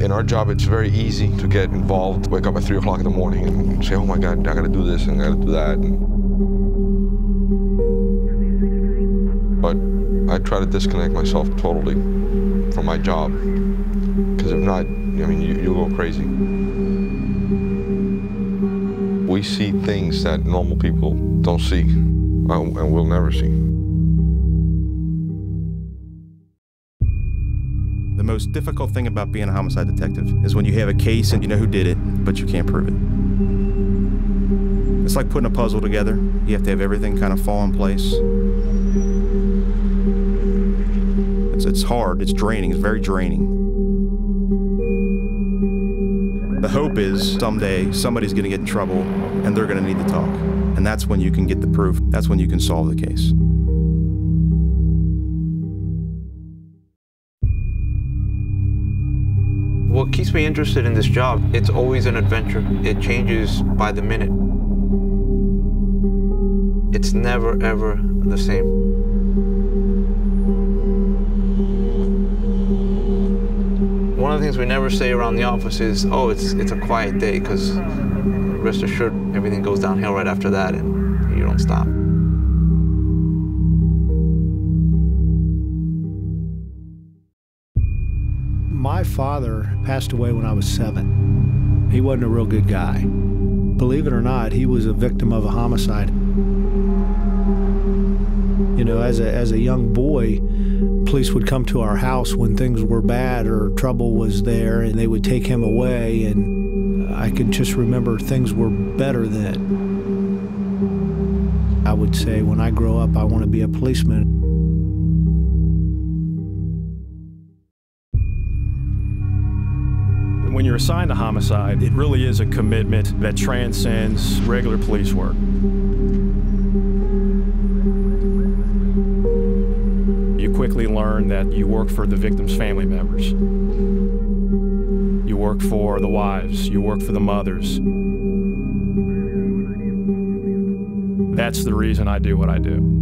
In our job, it's very easy to get involved, wake up at 3 o'clock in the morning and say, oh my God, I gotta do this and I gotta do that. But I try to disconnect myself totally from my job. Because if not, I mean, you, you'll go crazy. We see things that normal people don't see uh, and will never see. Most difficult thing about being a homicide detective is when you have a case and you know who did it, but you can't prove it. It's like putting a puzzle together. You have to have everything kind of fall in place. It's, it's hard, it's draining, it's very draining. The hope is someday somebody's going to get in trouble and they're going to need to talk. And that's when you can get the proof. That's when you can solve the case. What keeps me interested in this job, it's always an adventure. It changes by the minute. It's never, ever the same. One of the things we never say around the office is, oh, it's, it's a quiet day, because rest assured, everything goes downhill right after that, and you don't stop. My father passed away when I was seven. He wasn't a real good guy. Believe it or not, he was a victim of a homicide. You know, as a, as a young boy, police would come to our house when things were bad or trouble was there, and they would take him away. And I can just remember things were better then. I would say, when I grow up, I want to be a policeman. When you're assigned a homicide, it really is a commitment that transcends regular police work. You quickly learn that you work for the victim's family members. You work for the wives, you work for the mothers. That's the reason I do what I do.